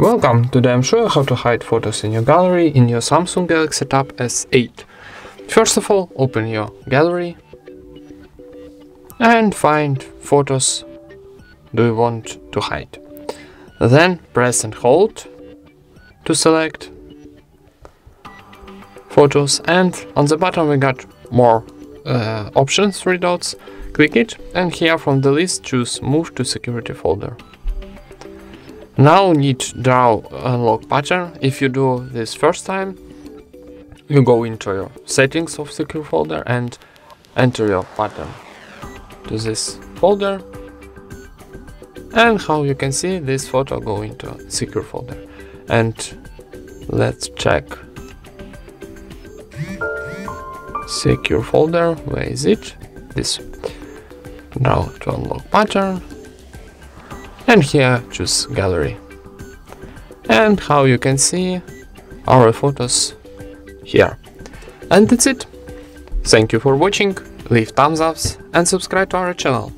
Welcome, today I'm showing how to hide photos in your gallery in your Samsung Galaxy Tab S8. First of all, open your gallery and find photos do you want to hide. Then press and hold to select photos and on the bottom we got more uh, options, three dots. Click it and here from the list choose move to security folder. Now need draw unlock pattern. If you do this first time, you go into your settings of secure folder and enter your pattern to this folder and how you can see this photo go into secure folder and let's check secure folder. Where is it? This. Now to unlock pattern. And here choose gallery. And how you can see our photos here. And that's it. Thank you for watching. Leave thumbs ups and subscribe to our channel